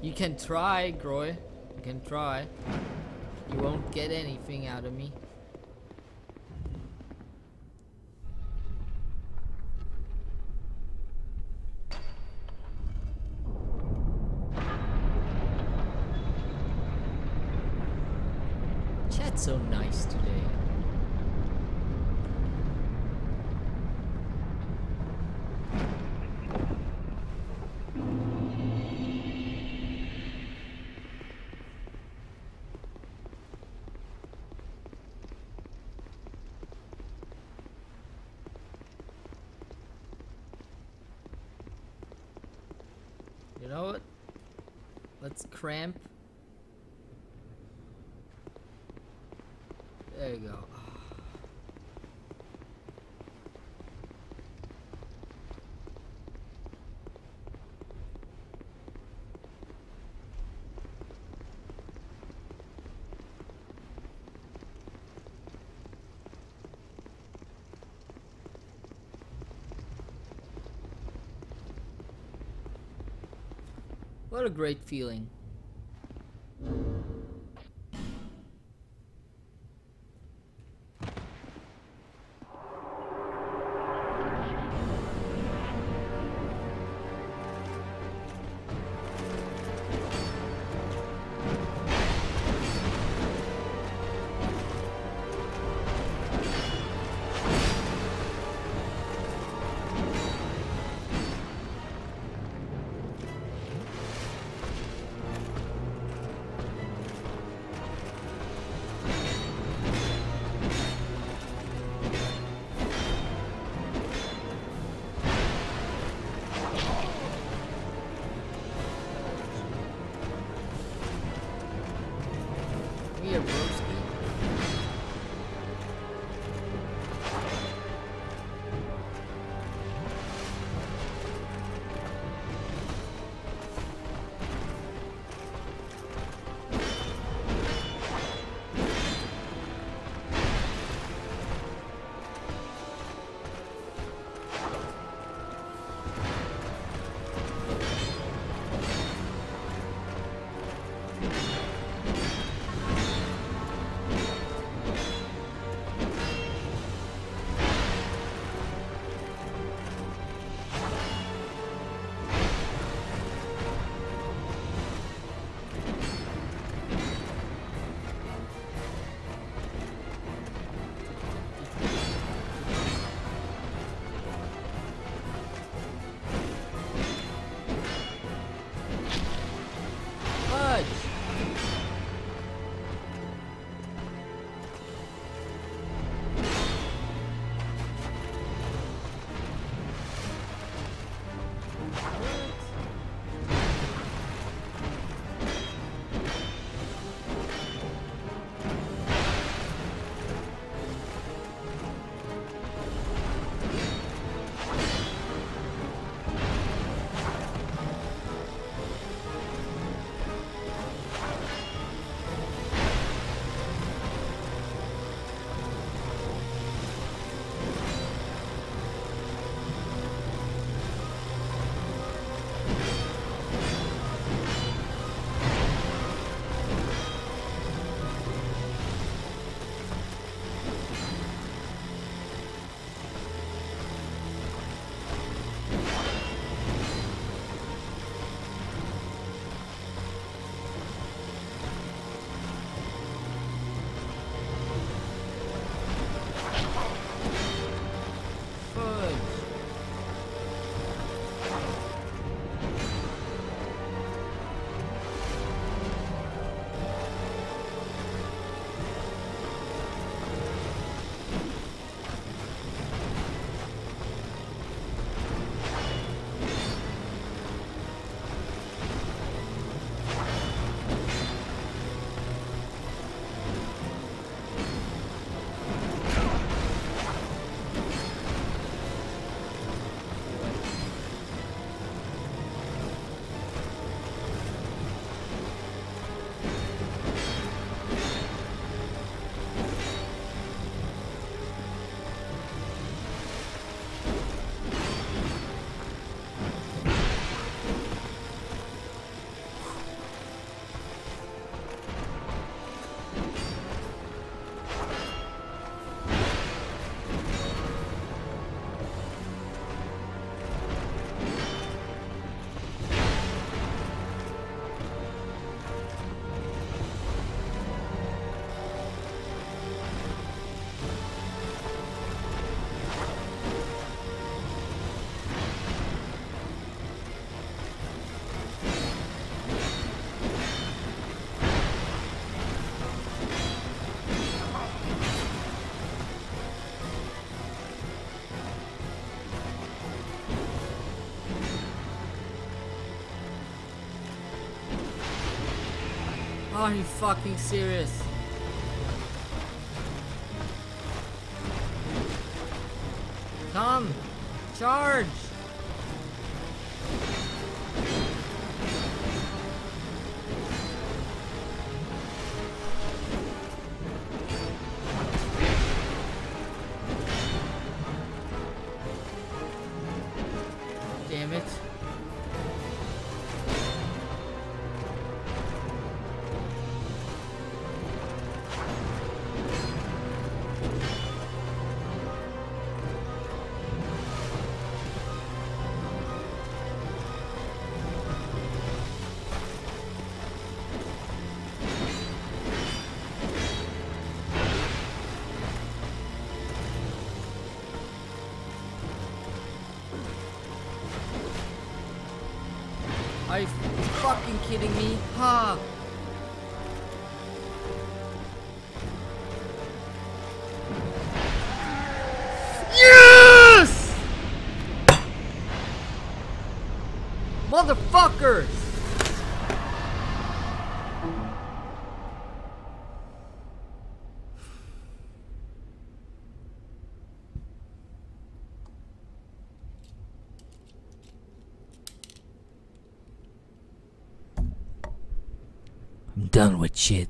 You can try, Groy. You can try. You won't get anything out of me. Chat's so nice today. You know what? Let's cramp. There you go. What a great feeling. Are you fucking serious? Come! Charge! Damn it. Are you fucking kidding me? Ha! Yes! Motherfuckers! Done with shit.